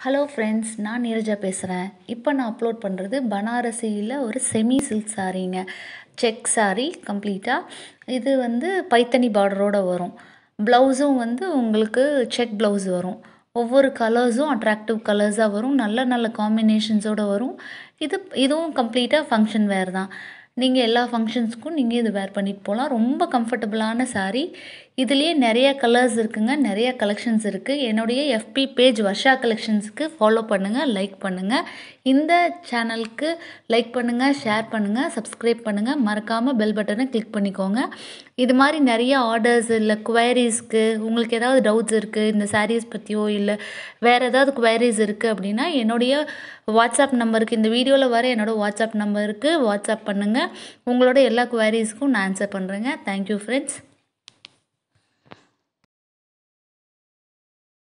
Hello friends நான் நீரஜா பேசுகிறேன் இப்போ நான் அப்லோட் பண்ணுறது பனாரசியில் ஒரு செமி சில்க் சாரீங்க. செக் சாரீ கம்ப்ளீட்டாக இது வந்து பைத்தனி பார்டரோடு வரும். ப்ளவுஸும் வந்து உங்களுக்கு செக் ப்ளவுஸ் வரும். ஒவ்வொரு கலர்ஸும் அட்ராக்டிவ் கலர்ஸாக வரும். நல்ல நல்ல காம்பினேஷன்ஸோடு வரும். இது இதுவும் கம்ப்ளீட்டாக ஃபங்க்ஷன் வேர் தான். நீங்கள் எல்லா ஃபங்க்ஷன்ஸ்க்கும் நீங்கள் இது வேர் பண்ணிட்டு போகலாம் ரொம்ப கம்ஃபர்டபுளான சாரீ இதுலேயே நிறைய கலர்ஸ் இருக்குங்க. நிறைய கலெக்ஷன்ஸ் இருக்குது என்னுடைய எஃபி பேஜ் வர்ஷா கலெக்ஷன்ஸுக்கு ஃபாலோ பண்ணுங்கள் லைக் பண்ணுங்கள் இந்த சேனலுக்கு லைக் பண்ணுங்கள் ஷேர் பண்ணுங்கள் சப்ஸ்கிரைப் பண்ணுங்கள் மறக்காமல் பெல் பட்டனை கிளிக் பண்ணிக்கோங்க. இது மாதிரி நிறைய ஆர்டர்ஸ் இல்லை குவைரிஸ்க்கு உங்களுக்கு ஏதாவது டவுட்ஸ் இருக்குது இந்த சாரீஸ் பற்றியோ இல்லை வேறு ஏதாவது குவைரிஸ் இருக்குது அப்படின்னா என்னுடைய வாட்ஸ்அப் நம்பருக்கு இந்த வீடியோவில் வர என்னோடய வாட்ஸ்அப் நம்பருக்கு வாட்ஸ்அப் பண்ணுங்கள் உங்களோட எல்லா குவாரிஸ்க்கும் நான் ஆன்சர் பண்ணுறேங்க தேங்க்யூ ஃப்ரெண்ட்ஸ்